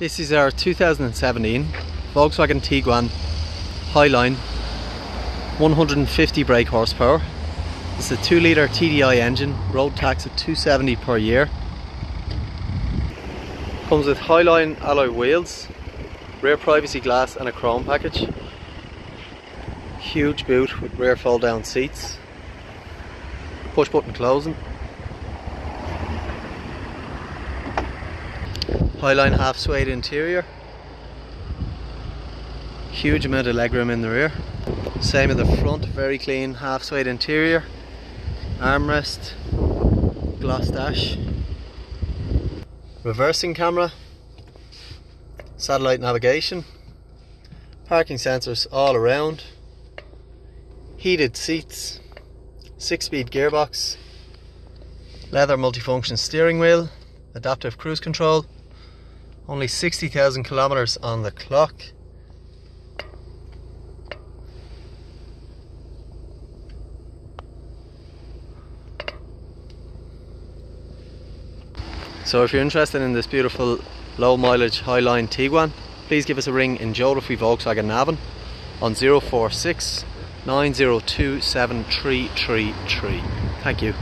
This is our 2017 Volkswagen Tiguan Highline 150 brake horsepower. It's a 2 litre TDI engine, road tax at 270 per year. Comes with Highline alloy wheels, rear privacy glass and a chrome package. Huge boot with rear fold down seats. Push button closing. Highline half suede interior. Huge amount of legroom in the rear. Same in the front, very clean half suede interior. Armrest, gloss dash. Reversing camera. Satellite navigation. Parking sensors all around. Heated seats. Six speed gearbox. Leather multifunction steering wheel. Adaptive cruise control. Only 60,000 kilometers on the clock. So if you're interested in this beautiful low mileage Highline Tiguan, please give us a ring in Joe Duffy Volkswagen Navan on 046 902 7333. Thank you.